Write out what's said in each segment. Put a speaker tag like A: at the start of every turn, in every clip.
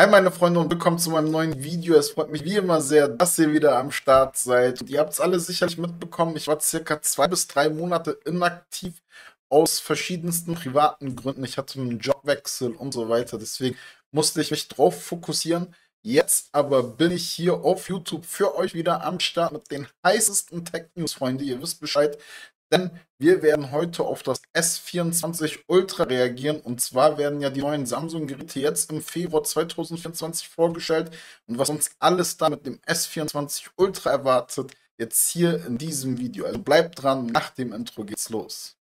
A: Hi meine Freunde und willkommen zu meinem neuen Video. Es freut mich wie immer sehr, dass ihr wieder am Start seid. Ihr habt es alle sicherlich mitbekommen, ich war circa zwei bis drei Monate inaktiv aus verschiedensten privaten Gründen. Ich hatte einen Jobwechsel und so weiter. Deswegen musste ich mich drauf fokussieren. Jetzt aber bin ich hier auf YouTube für euch wieder am Start mit den heißesten Tech News, Freunde. Ihr wisst Bescheid. Denn wir werden heute auf das S24 Ultra reagieren. Und zwar werden ja die neuen Samsung-Geräte jetzt im Februar 2024 vorgestellt. Und was uns alles da mit dem S24 Ultra erwartet, jetzt hier in diesem Video. Also bleibt dran, nach dem Intro geht's los.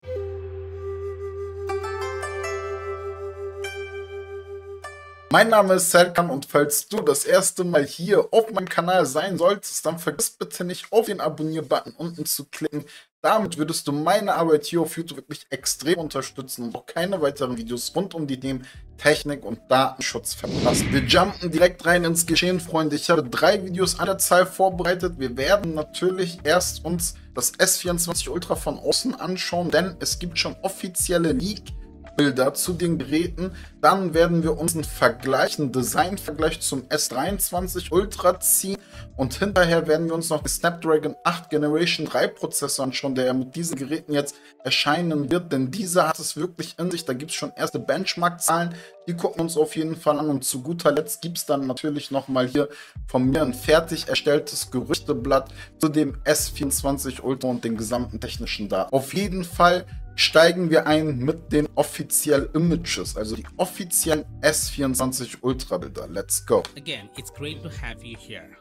A: Mein Name ist Serkan und falls du das erste Mal hier auf meinem Kanal sein solltest, dann vergiss bitte nicht auf den Abonnier-Button unten zu klicken. Damit würdest du meine Arbeit hier auf YouTube wirklich extrem unterstützen und auch keine weiteren Videos rund um die Themen Technik und Datenschutz verpassen. Wir jumpen direkt rein ins Geschehen, Freunde. Ich habe drei Videos an der Zahl vorbereitet. Wir werden natürlich erst uns das S24 Ultra von außen anschauen, denn es gibt schon offizielle Leak Bilder zu den Geräten. Dann werden wir uns einen Vergleich, einen Designvergleich zum S23 Ultra ziehen. Und hinterher werden wir uns noch den Snapdragon 8 Generation 3 Prozessor anschauen, der ja mit diesen Geräten jetzt erscheinen wird. Denn dieser hat es wirklich in sich. Da gibt es schon erste Benchmark-Zahlen. Die gucken uns auf jeden Fall an. Und zu guter Letzt gibt es dann natürlich nochmal hier von mir ein fertig erstelltes Gerüchteblatt zu dem S24 Ultra und den gesamten technischen Daten. Auf jeden Fall steigen wir ein mit den offiziellen Images, also die offiziellen S24 Ultra Bilder. Let's go. Again,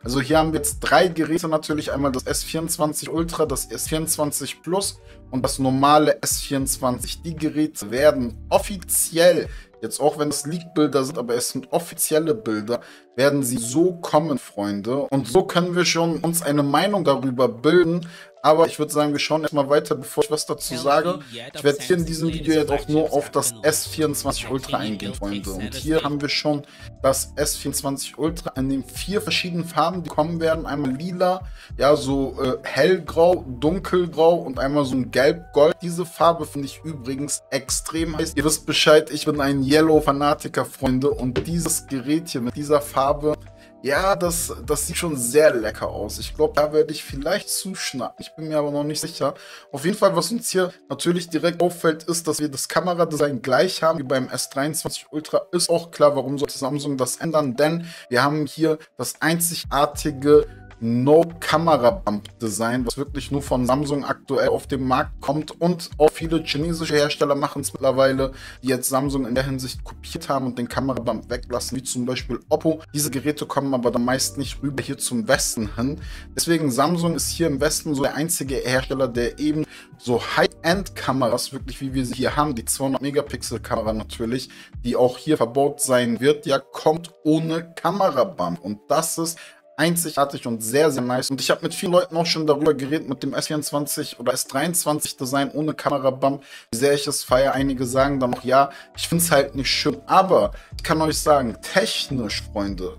A: also hier haben wir jetzt drei Geräte natürlich, einmal das S24 Ultra, das S24 Plus und das normale S24. Die Geräte werden offiziell Jetzt auch wenn es Leak-Bilder sind, aber es sind offizielle Bilder, werden sie so kommen, Freunde. Und so können wir schon uns eine Meinung darüber bilden, aber ich würde sagen, wir schauen erstmal weiter, bevor ich was dazu sage. Ich werde hier in diesem Video jetzt auch nur auf das S24 Ultra eingehen, Freunde. Und hier haben wir schon das S24 Ultra in den vier verschiedenen Farben, die kommen werden. Einmal lila, ja, so äh, hellgrau, dunkelgrau und einmal so ein gelb-gold. Diese Farbe finde ich übrigens extrem heiß. Ihr wisst Bescheid, ich bin ein Yellow-Fanatiker, Freunde. Und dieses Gerät hier mit dieser Farbe ja, das, das sieht schon sehr lecker aus. Ich glaube, da werde ich vielleicht zuschnappen. Ich bin mir aber noch nicht sicher. Auf jeden Fall, was uns hier natürlich direkt auffällt, ist, dass wir das Kameradesign gleich haben wie beim S23 Ultra. Ist auch klar, warum sollte Samsung das ändern, denn wir haben hier das einzigartige No-Camera-Bump-Design, was wirklich nur von Samsung aktuell auf den Markt kommt und auch viele chinesische Hersteller machen es mittlerweile, die jetzt Samsung in der Hinsicht kopiert haben und den Kamerabump weglassen, wie zum Beispiel Oppo. Diese Geräte kommen aber dann meist nicht rüber hier zum Westen hin. Deswegen Samsung ist hier im Westen so der einzige Hersteller, der eben so High-End-Kameras, wirklich wie wir sie hier haben, die 200-Megapixel-Kamera natürlich, die auch hier verbaut sein wird, ja, kommt ohne Kamerabump. Und das ist einzigartig und sehr, sehr nice. Und ich habe mit vielen Leuten auch schon darüber geredet, mit dem S24 oder S23 Design ohne Kamerabump, wie sehr ich es feiere. Einige sagen dann noch, ja, ich finde es halt nicht schön. Aber ich kann euch sagen, technisch, Freunde,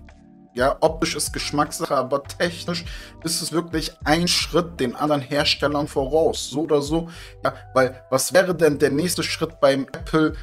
A: ja, optisch ist Geschmackssache, aber technisch ist es wirklich ein Schritt den anderen Herstellern voraus. So oder so. Ja, weil was wäre denn der nächste Schritt beim Apple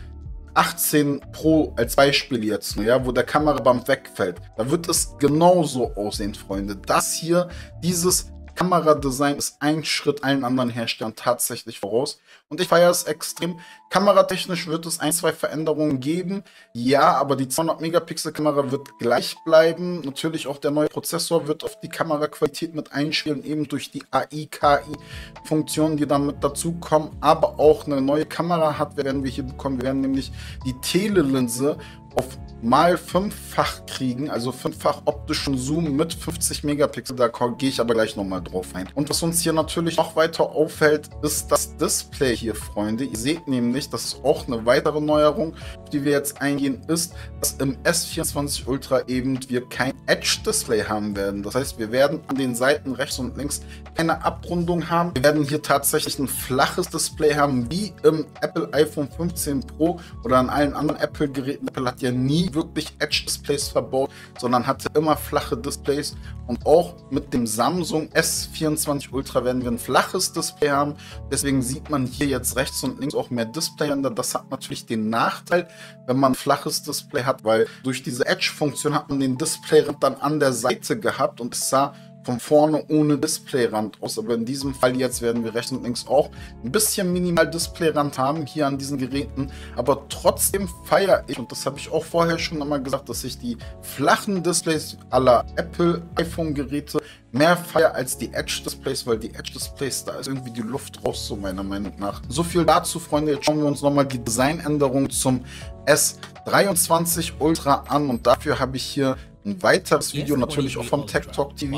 A: 18 Pro als Beispiel jetzt, ja, wo der Kamerabump wegfällt, da wird es genauso aussehen, Freunde. Das hier, dieses Kameradesign ist ein Schritt allen anderen Herstellern tatsächlich voraus. Und ich feiere es extrem. Kameratechnisch wird es ein, zwei Veränderungen geben. Ja, aber die 200 Megapixel Kamera wird gleich bleiben. Natürlich auch der neue Prozessor wird auf die Kameraqualität mit einspielen, eben durch die AI-KI-Funktionen, die damit dazukommen. Aber auch eine neue Kamera-Hardware werden wir hier bekommen. Wir werden nämlich die Telelinse auf mal fünffach kriegen, also fünffach optischen Zoom mit 50 Megapixel, da gehe ich aber gleich nochmal drauf ein. Und was uns hier natürlich noch weiter auffällt, ist das Display hier, Freunde. Ihr seht nämlich, das ist auch eine weitere Neuerung, auf die wir jetzt eingehen, ist, dass im S24 Ultra eben wir kein Edge-Display haben werden. Das heißt, wir werden an den Seiten rechts und links keine Abrundung haben. Wir werden hier tatsächlich ein flaches Display haben, wie im Apple iPhone 15 Pro oder an allen anderen Apple-Geräten. Apple hat ja nie wirklich Edge-Displays verbaut, sondern hatte immer flache Displays. Und auch mit dem Samsung S24 Ultra werden wir ein flaches Display haben. Deswegen sieht man hier jetzt rechts und links auch mehr Displayränder. Das hat natürlich den Nachteil, wenn man ein flaches Display hat, weil durch diese Edge-Funktion hat man den Displayrand dann an der Seite gehabt und es sah von vorne ohne Displayrand aus. Aber in diesem Fall jetzt werden wir rechts und links auch ein bisschen minimal Displayrand haben hier an diesen Geräten. Aber trotzdem feiere ich, und das habe ich auch vorher schon einmal gesagt, dass ich die flachen Displays aller Apple iPhone-Geräte mehr feier als die Edge-Displays, weil die Edge-Displays, da ist irgendwie die Luft raus, so meiner Meinung nach. So viel dazu, Freunde. Jetzt schauen wir uns nochmal die Designänderung zum S23 Ultra an und dafür habe ich hier ein weiteres Video natürlich auch vom Tech Talk TV.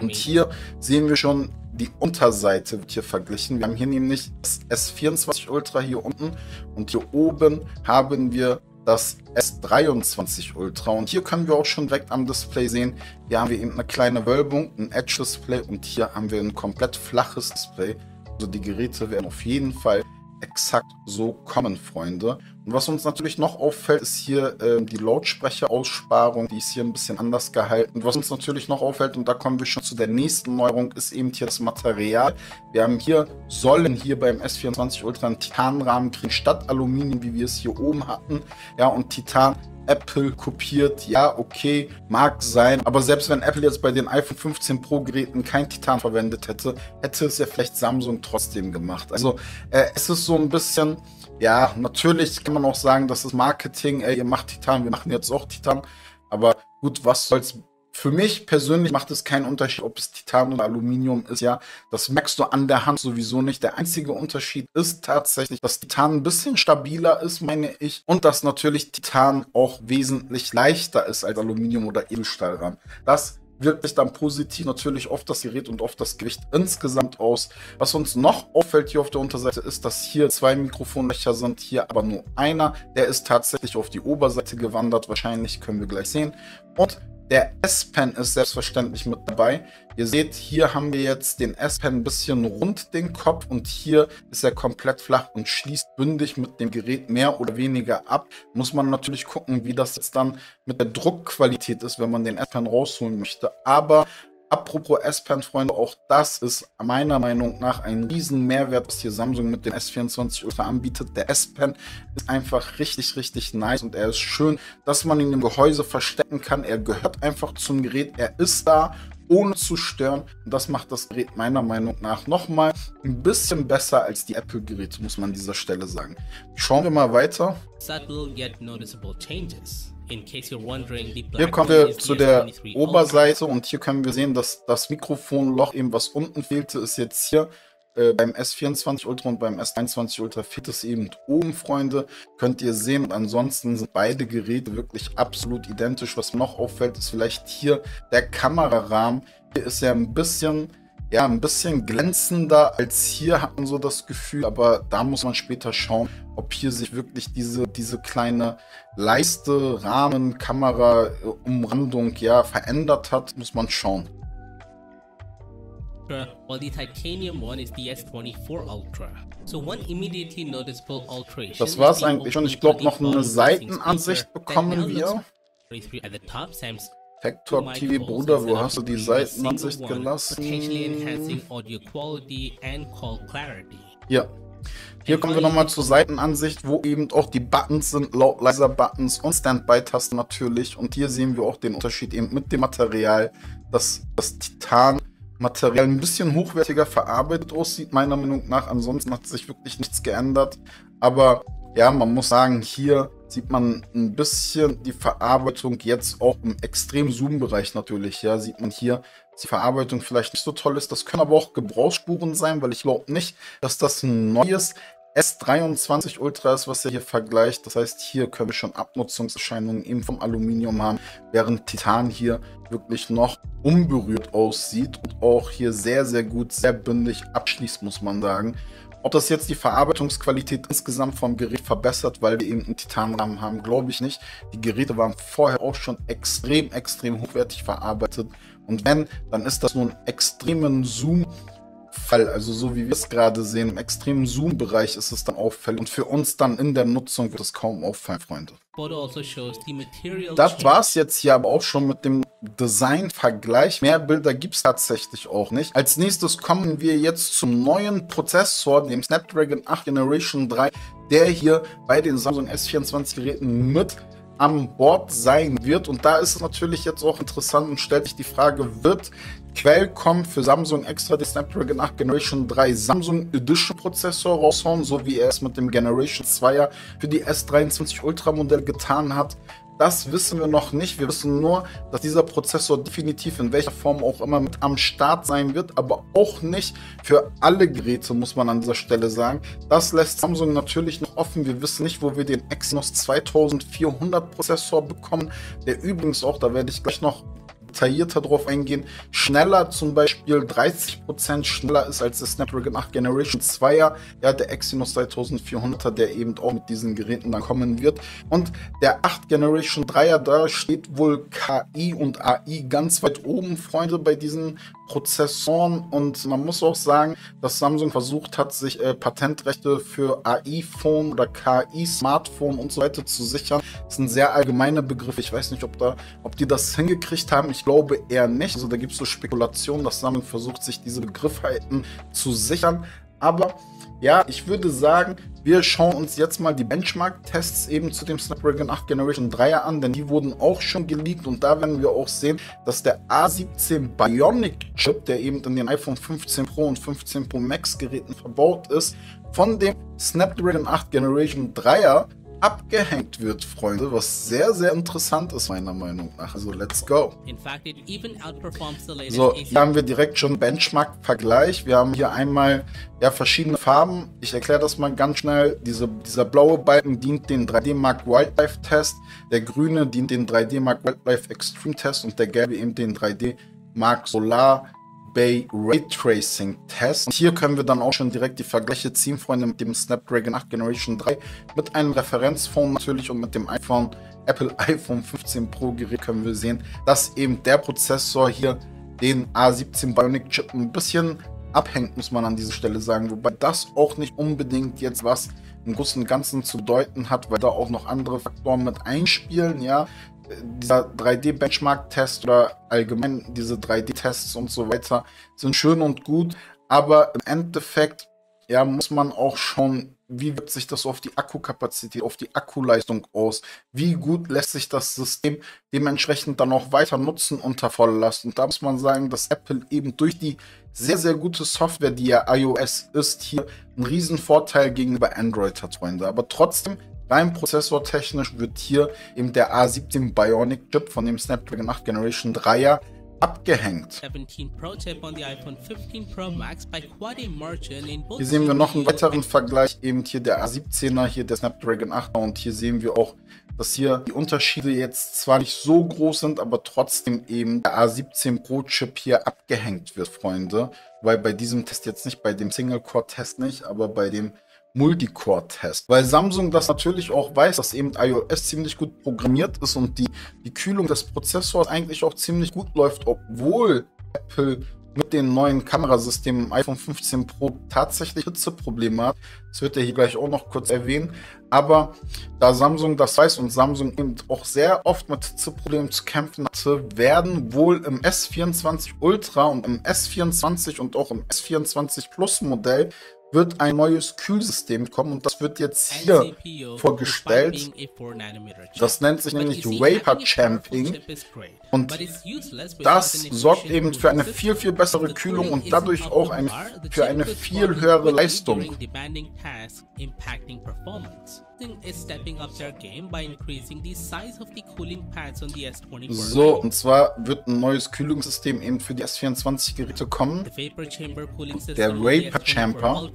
A: Und hier sehen wir schon, die Unterseite wird hier verglichen. Wir haben hier nämlich das S24 Ultra hier unten und hier oben haben wir das S23 Ultra. Und hier können wir auch schon direkt am Display sehen, hier haben wir eben eine kleine Wölbung, ein Edge-Display und hier haben wir ein komplett flaches Display. Also die Geräte werden auf jeden Fall exakt so kommen, Freunde. Und was uns natürlich noch auffällt, ist hier äh, die Lautsprecheraussparung, die ist hier ein bisschen anders gehalten. Was uns natürlich noch auffällt, und da kommen wir schon zu der nächsten Neuerung, ist eben hier das Material. Wir haben hier, sollen hier beim S24 Ultra einen Titanrahmen kriegen, statt Aluminium, wie wir es hier oben hatten. Ja, und Titan Apple kopiert, ja, okay, mag sein. Aber selbst wenn Apple jetzt bei den iPhone 15 Pro Geräten kein Titan verwendet hätte, hätte es ja vielleicht Samsung trotzdem gemacht. Also äh, es ist so ein bisschen, ja, natürlich kann man auch sagen, das ist Marketing, ey, ihr macht Titan, wir machen jetzt auch Titan. Aber gut, was soll's für mich persönlich macht es keinen Unterschied, ob es Titan oder Aluminium ist. Ja, das merkst du an der Hand sowieso nicht. Der einzige Unterschied ist tatsächlich, dass Titan ein bisschen stabiler ist, meine ich. Und dass natürlich Titan auch wesentlich leichter ist als Aluminium oder Edelstahlrahmen. Das wirkt sich dann positiv natürlich auf das Gerät und auf das Gewicht insgesamt aus. Was uns noch auffällt hier auf der Unterseite ist, dass hier zwei Mikrofonlöcher sind, hier aber nur einer. Der ist tatsächlich auf die Oberseite gewandert, wahrscheinlich können wir gleich sehen. Und der S-Pen ist selbstverständlich mit dabei. Ihr seht, hier haben wir jetzt den S-Pen ein bisschen rund den Kopf und hier ist er komplett flach und schließt bündig mit dem Gerät mehr oder weniger ab. Muss man natürlich gucken, wie das jetzt dann mit der Druckqualität ist, wenn man den S-Pen rausholen möchte. Aber Apropos S-Pen, Freunde, auch das ist meiner Meinung nach ein riesen Mehrwert, was hier Samsung mit dem S24 Ultra anbietet. Der S-Pen ist einfach richtig, richtig nice und er ist schön, dass man ihn im Gehäuse verstecken kann. Er gehört einfach zum Gerät, er ist da ohne zu stören. Und das macht das Gerät meiner Meinung nach nochmal ein bisschen besser als die Apple-Geräte, muss man an dieser Stelle sagen. Schauen wir mal weiter. Subtle yet noticeable changes. Hier kommen wir zu der Oberseite und hier können wir sehen, dass das Mikrofonloch eben was unten fehlte, ist jetzt hier äh, beim S24 Ultra und beim S21 Ultra fehlt es eben oben, Freunde. Könnt ihr sehen. Und ansonsten sind beide Geräte wirklich absolut identisch. Was noch auffällt, ist vielleicht hier der Kamerarahmen. Hier ist ja ein bisschen ja, ein bisschen glänzender als hier, hat man so das Gefühl. Aber da muss man später schauen, ob hier sich wirklich diese, diese kleine Leiste, Rahmen, Kamera, Umrandung ja verändert hat, muss man schauen. While the titanium one is the S24 Ultra. So one immediately noticeable alteration. Das war's eigentlich schon. Ich glaube, noch eine Seitenansicht bekommen wir. Factor TV Bruder, wo hast du die Seitenansicht gelassen? Ja. Hier kommen wir nochmal zur Seitenansicht, wo eben auch die Buttons sind, laut leiser Buttons und Standby-Tasten natürlich. Und hier sehen wir auch den Unterschied eben mit dem Material, dass das Titan-Material ein bisschen hochwertiger verarbeitet aussieht, meiner Meinung nach. Ansonsten hat sich wirklich nichts geändert. Aber ja, man muss sagen, hier sieht man ein bisschen die Verarbeitung jetzt auch im extrem Zoom-Bereich natürlich. Ja, sieht man hier, dass die Verarbeitung vielleicht nicht so toll ist. Das können aber auch Gebrauchsspuren sein, weil ich glaube nicht, dass das ein neues S23 Ultra ist, was er hier vergleicht. Das heißt, hier können wir schon Abnutzungserscheinungen eben vom Aluminium haben, während Titan hier wirklich noch unberührt aussieht und auch hier sehr, sehr gut, sehr bündig abschließt, muss man sagen. Ob das jetzt die Verarbeitungsqualität insgesamt vom Gerät verbessert, weil wir eben einen Titanrahmen haben, glaube ich nicht. Die Geräte waren vorher auch schon extrem, extrem hochwertig verarbeitet. Und wenn, dann ist das nur ein extremen Zoom. Fall, also so wie wir es gerade sehen, im extremen Zoom-Bereich ist es dann auffällig und für uns dann in der Nutzung wird es kaum auffallen, Freunde. Also das war es jetzt hier aber auch schon mit dem Design-Vergleich. Mehr Bilder gibt es tatsächlich auch nicht. Als nächstes kommen wir jetzt zum neuen Prozessor, dem Snapdragon 8 Generation 3, der hier bei den Samsung S24-Geräten mit am Bord sein wird. Und da ist es natürlich jetzt auch interessant und stellt sich die Frage, wird Qualcomm für Samsung extra den Snapdragon 8 Generation 3 Samsung Edition Prozessor raushauen, so wie er es mit dem Generation 2er für die S23 Ultra Modell getan hat. Das wissen wir noch nicht. Wir wissen nur, dass dieser Prozessor definitiv in welcher Form auch immer mit am Start sein wird, aber auch nicht für alle Geräte, muss man an dieser Stelle sagen. Das lässt Samsung natürlich noch offen. Wir wissen nicht, wo wir den Exynos 2400 Prozessor bekommen, der übrigens auch, da werde ich gleich noch detaillierter drauf eingehen, schneller zum Beispiel 30% schneller ist als der Snapdragon 8 Generation 2er, ja, der Exynos 3400er, der eben auch mit diesen Geräten dann kommen wird. Und der 8 Generation 3er, da steht wohl KI und AI ganz weit oben, Freunde, bei diesen Prozessoren und man muss auch sagen, dass Samsung versucht hat, sich äh, Patentrechte für AI-Phone oder KI-Smartphone und so weiter zu sichern. Das ist ein sehr allgemeiner Begriff. Ich weiß nicht, ob, da, ob die das hingekriegt haben. Ich glaube eher nicht. Also da gibt es so Spekulationen, dass Samsung versucht, sich diese Begriffheiten zu sichern. Aber ja, ich würde sagen, wir schauen uns jetzt mal die Benchmark-Tests eben zu dem Snapdragon 8 Generation 3er an, denn die wurden auch schon geleakt und da werden wir auch sehen, dass der A17 Bionic Chip, der eben in den iPhone 15 Pro und 15 Pro Max Geräten verbaut ist, von dem Snapdragon 8 Generation 3er abgehängt wird, Freunde, was sehr, sehr interessant ist, meiner Meinung nach. Also, let's go. So, hier haben wir direkt schon Benchmark-Vergleich. Wir haben hier einmal ja, verschiedene Farben. Ich erkläre das mal ganz schnell. Diese, dieser blaue Balken dient den 3D Mark Wildlife Test, der grüne dient den 3D Mark Wildlife Extreme Test und der gelbe eben den 3D Mark Solar Bay Raytracing Test. Und hier können wir dann auch schon direkt die Vergleiche ziehen, Freunde, mit dem Snapdragon 8 Generation 3, mit einem Referenzphone natürlich und mit dem iPhone, Apple iPhone 15 Pro Gerät können wir sehen, dass eben der Prozessor hier den A17 Bionic Chip ein bisschen abhängt, muss man an dieser Stelle sagen. Wobei das auch nicht unbedingt jetzt was im Großen und Ganzen zu deuten hat, weil da auch noch andere Faktoren mit einspielen, ja dieser 3D-Benchmark-Test oder allgemein diese 3D-Tests und so weiter sind schön und gut, aber im Endeffekt ja, muss man auch schauen, wie wirkt sich das auf die Akkukapazität, auf die Akkuleistung aus? Wie gut lässt sich das System dementsprechend dann auch weiter nutzen unter voller Last? Und da muss man sagen, dass Apple eben durch die sehr, sehr gute Software, die ja iOS ist, hier einen riesen Vorteil gegenüber Android hat, Freunde. Aber trotzdem Rein prozessortechnisch wird hier eben der A17 Bionic Chip von dem Snapdragon 8 Generation 3er abgehängt. Hier sehen wir noch einen weiteren Vergleich, eben hier der A17er, hier der Snapdragon 8er und hier sehen wir auch, dass hier die Unterschiede jetzt zwar nicht so groß sind, aber trotzdem eben der A17 Pro Chip hier abgehängt wird, Freunde. Weil bei diesem Test jetzt nicht, bei dem Single-Core-Test nicht, aber bei dem Multicore-Test. Weil Samsung das natürlich auch weiß, dass eben iOS ziemlich gut programmiert ist und die, die Kühlung des Prozessors eigentlich auch ziemlich gut läuft, obwohl Apple mit den neuen Kamerasystemen iPhone 15 Pro tatsächlich Hitzeprobleme hat. Das wird er hier gleich auch noch kurz erwähnen. Aber da Samsung das weiß und Samsung eben auch sehr oft mit Hitzeproblemen zu kämpfen hatte, werden wohl im S24 Ultra und im S24 und auch im S24 Plus Modell wird ein neues Kühlsystem kommen und das wird jetzt hier vorgestellt. Das nennt sich nämlich Vapor Champing und das sorgt eben für eine viel, viel bessere Kühlung und dadurch auch ein, für eine viel höhere Leistung. So, und zwar wird ein neues Kühlungssystem eben für die S24-Geräte kommen. Der Vapor Champer.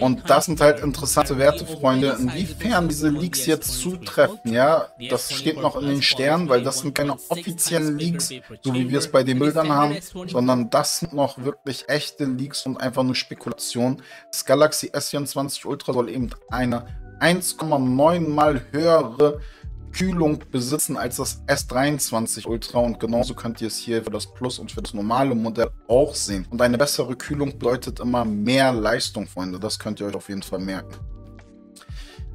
A: Und das sind halt interessante Werte, Freunde. Inwiefern diese Leaks jetzt zutreffen, ja, das steht noch in den Sternen, weil das sind keine offiziellen Leaks, so wie wir es bei den Bildern haben, sondern das sind noch wirklich echte Leaks und einfach nur Spekulation. Das Galaxy S24 Ultra soll eben eine 1,9 mal höhere Kühlung besitzen als das S23 Ultra und genauso könnt ihr es hier für das Plus und für das normale Modell auch sehen. Und eine bessere Kühlung bedeutet immer mehr Leistung, Freunde. Das könnt ihr euch auf jeden Fall merken.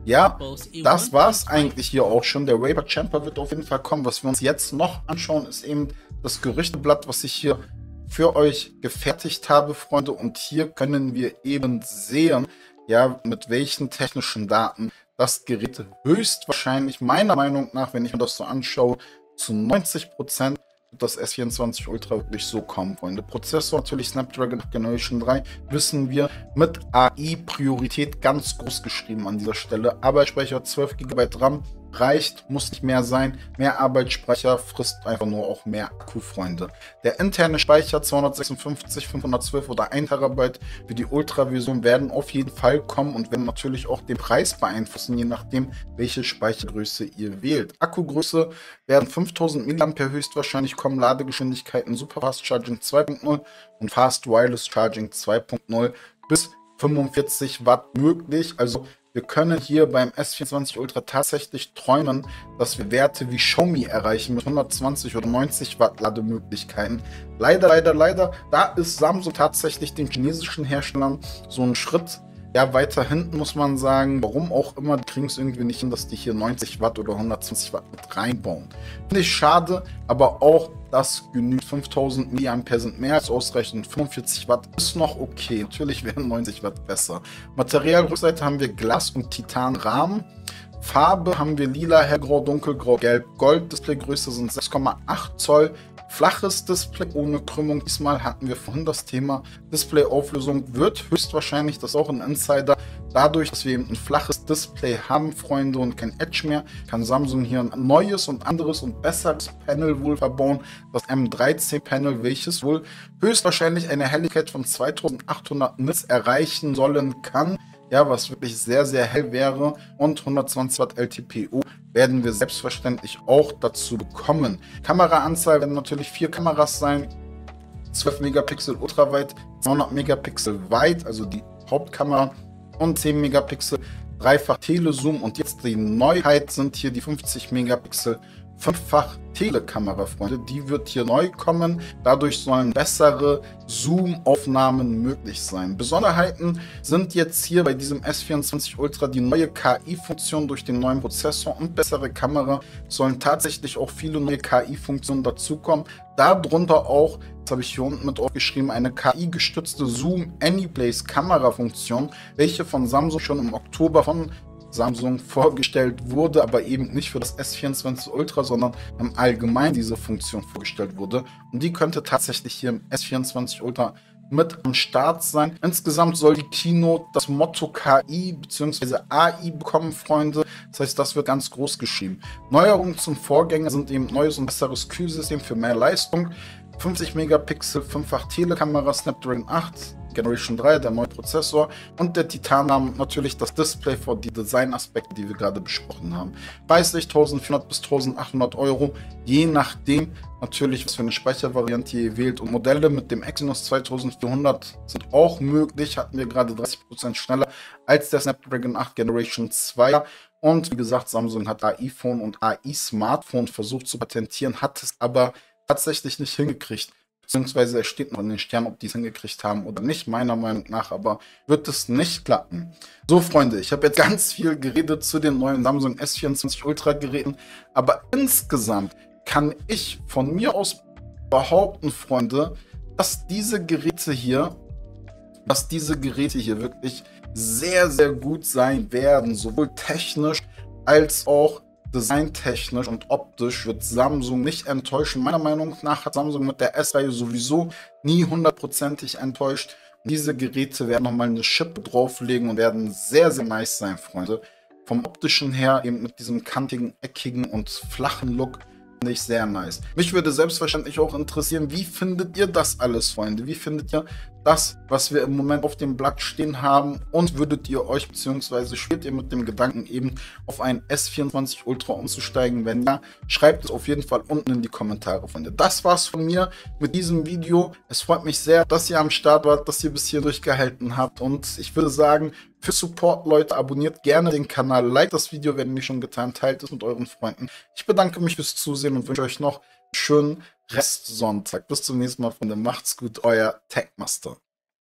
A: Ja, das war's eigentlich hier auch schon. Der Raper Champer wird auf jeden Fall kommen. Was wir uns jetzt noch anschauen, ist eben das Gerüchteblatt, was ich hier für euch gefertigt habe, Freunde. Und hier können wir eben sehen, ja, mit welchen technischen Daten das Gerät höchstwahrscheinlich, meiner Meinung nach, wenn ich mir das so anschaue, zu 90 Prozent das S24 Ultra wirklich so kommen wollen. Der Prozessor natürlich Snapdragon Generation 3, wissen wir, mit AI-Priorität ganz groß geschrieben an dieser Stelle. Arbeitsspeicher 12 GB RAM, reicht, muss nicht mehr sein. Mehr Arbeitsspeicher frisst einfach nur auch mehr Akku, Freunde. Der interne Speicher 256, 512 oder 1 TB für die Ultra-Version werden auf jeden Fall kommen und werden natürlich auch den Preis beeinflussen, je nachdem, welche Speichergröße ihr wählt. Akkugröße werden 5000 mAh höchstwahrscheinlich kommen, Ladegeschwindigkeiten Super Fast Charging 2.0 und Fast Wireless Charging 2.0 bis 45 Watt möglich. Also wir können hier beim S24 Ultra tatsächlich träumen, dass wir Werte wie Xiaomi erreichen mit 120 oder 90 Watt Lademöglichkeiten. Leider, leider, leider, da ist Samsung tatsächlich den chinesischen Herstellern so einen Schritt ja, weiter hinten muss man sagen, warum auch immer, kriegen es irgendwie nicht hin, dass die hier 90 Watt oder 120 Watt mit reinbauen. Finde ich schade, aber auch das genügt. 5000 mAh sind mehr als ausreichend. 45 Watt ist noch okay. Natürlich wären 90 Watt besser. Materialrückseite haben wir Glas und Titanrahmen. Farbe haben wir lila, hellgrau, dunkelgrau, gelb, gold. Displaygröße sind 6,8 Zoll. Flaches Display ohne Krümmung. Diesmal hatten wir vorhin das Thema Displayauflösung. Wird höchstwahrscheinlich, das auch ein Insider, dadurch, dass wir eben ein flaches Display haben, Freunde, und kein Edge mehr, kann Samsung hier ein neues und anderes und besseres Panel wohl verbauen. Das M13-Panel, welches wohl höchstwahrscheinlich eine Helligkeit von 2800 Nits erreichen sollen kann ja, was wirklich sehr, sehr hell wäre. Und 120 Watt LTPO werden wir selbstverständlich auch dazu bekommen. Kameraanzahl werden natürlich vier Kameras sein. 12 Megapixel ultraweit, 200 Megapixel weit, also die Hauptkamera und 10 Megapixel dreifach Telezoom und jetzt die Neuheit sind hier die 50 Megapixel fünffach Telekamera, Freunde. Die wird hier neu kommen. Dadurch sollen bessere Zoom-Aufnahmen möglich sein. Besonderheiten sind jetzt hier bei diesem S24 Ultra die neue KI-Funktion durch den neuen Prozessor und bessere Kamera. Sollen tatsächlich auch viele neue KI-Funktionen dazukommen. Darunter auch, das habe ich hier unten mit aufgeschrieben, eine KI-gestützte Zoom Anyplace Kamera-Funktion, welche von Samsung schon im Oktober von Samsung vorgestellt wurde, aber eben nicht für das S24 Ultra, sondern im Allgemeinen diese Funktion vorgestellt wurde. Und die könnte tatsächlich hier im S24 Ultra mit am Start sein. Insgesamt soll die Keynote das Motto KI bzw. AI bekommen, Freunde. Das heißt, das wird ganz groß geschrieben. Neuerungen zum Vorgänger sind eben neues und besseres Kühlsystem für mehr Leistung. 50 Megapixel, 5-fach Telekamera, Snapdragon 8, Generation 3, der neue Prozessor und der Titan haben natürlich das Display für die Designaspekte, die wir gerade besprochen haben. Preislich 1400 bis 1800 Euro, je nachdem natürlich, was für eine Speichervariante ihr wählt. Und Modelle mit dem Exynos 2400 sind auch möglich, hatten wir gerade 30% schneller als der Snapdragon 8 Generation 2. Und wie gesagt, Samsung hat AI-Phone und AI-Smartphone versucht zu patentieren, hat es aber tatsächlich nicht hingekriegt beziehungsweise es steht noch in den Sternen, ob die es hingekriegt haben oder nicht, meiner Meinung nach, aber wird es nicht klappen. So, Freunde, ich habe jetzt ganz viel geredet zu den neuen Samsung S24 Ultra Geräten, aber insgesamt kann ich von mir aus behaupten, Freunde, dass diese Geräte hier, dass diese Geräte hier wirklich sehr, sehr gut sein werden, sowohl technisch als auch designtechnisch und optisch wird Samsung nicht enttäuschen. Meiner Meinung nach hat Samsung mit der S-Reihe sowieso nie hundertprozentig enttäuscht. Diese Geräte werden nochmal eine Chip drauflegen und werden sehr, sehr nice sein, Freunde. Vom optischen her eben mit diesem kantigen, eckigen und flachen Look ich sehr nice. Mich würde selbstverständlich auch interessieren, wie findet ihr das alles, Freunde? Wie findet ihr das, was wir im Moment auf dem Blatt stehen haben und würdet ihr euch bzw. spielt ihr mit dem Gedanken eben auf einen S24 Ultra umzusteigen? Wenn ja, schreibt es auf jeden Fall unten in die Kommentare, Freunde. Das war's von mir mit diesem Video. Es freut mich sehr, dass ihr am Start wart, dass ihr bis hier durchgehalten habt und ich würde sagen, für Support, Leute, abonniert gerne den Kanal, liked das Video, wenn ihr nicht schon getan, teilt es mit euren Freunden. Ich bedanke mich fürs Zusehen und wünsche euch noch einen schönen Restsonntag. Bis zum nächsten Mal, Freunde. Macht's gut, euer Techmaster.